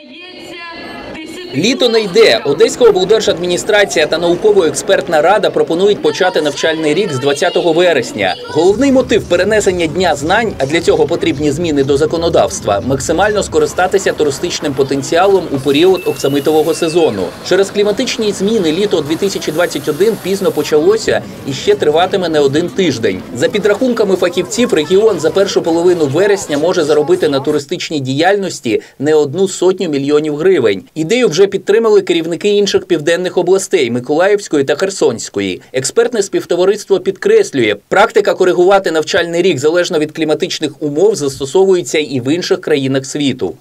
передається. Літо не йде. Одеська облдержадміністрація та науково-експертна рада пропонують почати навчальний рік з 20 вересня. Головний мотив перенесення дня знань, а для цього потрібні зміни до законодавства, максимально скористатися туристичним потенціалом у період оксамитового сезону. Через кліматичні зміни літо 2021 пізно почалося і ще триватиме не один тиждень. За підрахунками фахівців, регіон за першу половину вересня може заробити на туристичній діяльності не одну сотню мільйонів гривень. Ідею вже підтримали керівники інших південних областей Миколаївської та Херсонської. Експертне співтовариство підкреслює, практика коригувати навчальний рік залежно від кліматичних умов застосовується і в інших країнах світу.